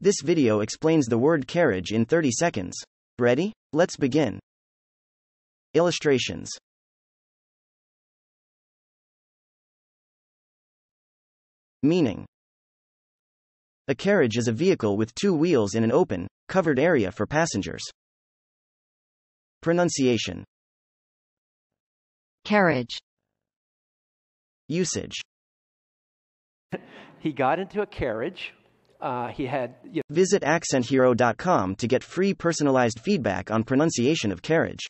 This video explains the word carriage in 30 seconds. Ready? Let's begin. Illustrations Meaning A carriage is a vehicle with two wheels in an open, covered area for passengers. Pronunciation carriage, Usage He got into a carriage. Uh, he had, you Visit AccentHero.com to get free personalized feedback on pronunciation of carriage.